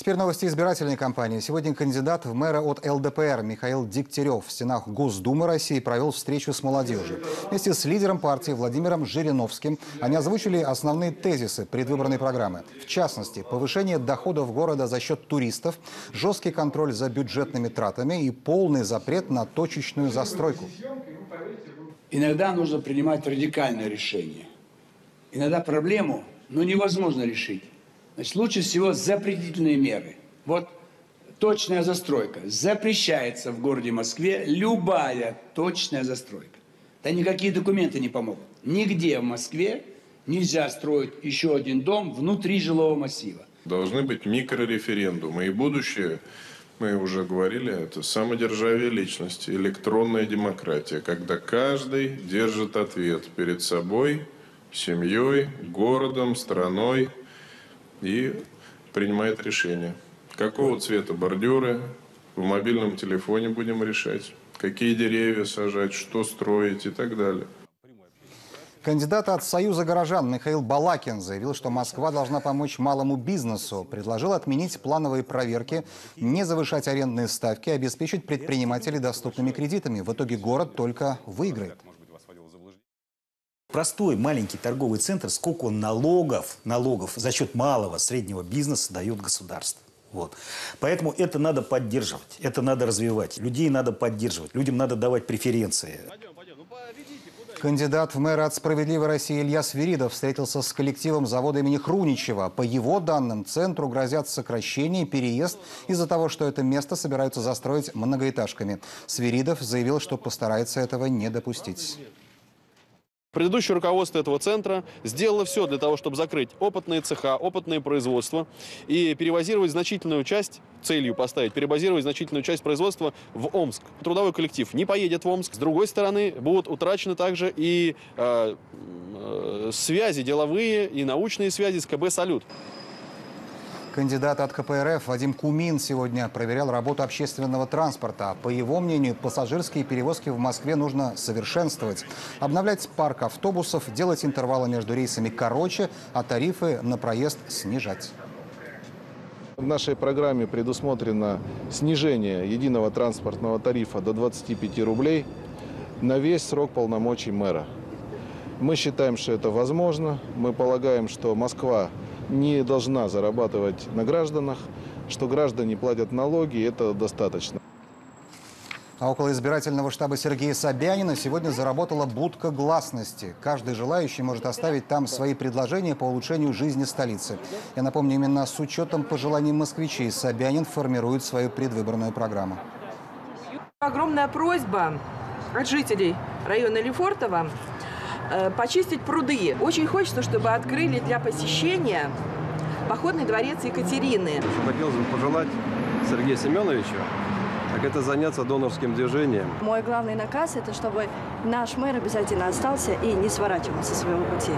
Теперь новости избирательной кампании. Сегодня кандидат в мэра от ЛДПР Михаил Дегтярев в стенах Госдумы России провел встречу с молодежью. Вместе с лидером партии Владимиром Жириновским они озвучили основные тезисы предвыборной программы. В частности, повышение доходов города за счет туристов, жесткий контроль за бюджетными тратами и полный запрет на точечную застройку. Иногда нужно принимать радикальное решение. Иногда проблему, ну, невозможно решить. Значит, лучше всего запретительные меры. Вот точная застройка. Запрещается в городе Москве любая точная застройка. Да никакие документы не помогут. Нигде в Москве нельзя строить еще один дом внутри жилого массива. Должны быть микрореферендумы. И будущее, мы уже говорили, это самодержавие личности, электронная демократия, когда каждый держит ответ перед собой, семьей, городом, страной и принимает решение. Какого цвета бордюры в мобильном телефоне будем решать, какие деревья сажать, что строить и так далее. Кандидат от Союза горожан Михаил Балакин заявил, что Москва должна помочь малому бизнесу. Предложил отменить плановые проверки, не завышать арендные ставки, обеспечить предпринимателей доступными кредитами. В итоге город только выиграет. Простой маленький торговый центр, сколько он налогов, налогов за счет малого, среднего бизнеса дает государство. Вот. Поэтому это надо поддерживать, это надо развивать. Людей надо поддерживать, людям надо давать преференции. Кандидат в мэры от «Справедливой России» Илья Свиридов встретился с коллективом завода имени Хруничева. По его данным, центру грозят сокращение и переезд из-за того, что это место собираются застроить многоэтажками. Свиридов заявил, что постарается этого не допустить. Предыдущее руководство этого центра сделало все для того, чтобы закрыть опытные цеха, опытные производства и перевозировать значительную часть, целью поставить, перебазировать значительную часть производства в Омск. Трудовой коллектив не поедет в Омск. С другой стороны, будут утрачены также и э, э, связи деловые и научные связи с КБ «Салют». Кандидат от КПРФ Вадим Кумин сегодня проверял работу общественного транспорта. По его мнению, пассажирские перевозки в Москве нужно совершенствовать. Обновлять парк автобусов, делать интервалы между рейсами короче, а тарифы на проезд снижать. В нашей программе предусмотрено снижение единого транспортного тарифа до 25 рублей на весь срок полномочий мэра. Мы считаем, что это возможно. Мы полагаем, что Москва не должна зарабатывать на гражданах, что граждане платят налоги, и это достаточно. А около избирательного штаба Сергея Собянина сегодня заработала будка гласности. Каждый желающий может оставить там свои предложения по улучшению жизни столицы. Я напомню, именно с учетом пожеланий москвичей Собянин формирует свою предвыборную программу. Огромная просьба от жителей района Лефортово почистить пруды. Очень хочется, чтобы открыли для посещения походный дворец Екатерины. Что хотелось бы пожелать Сергею Семеновичу, так это заняться донорским движением. Мой главный наказ – это чтобы наш мэр обязательно остался и не сворачивал со своего пути.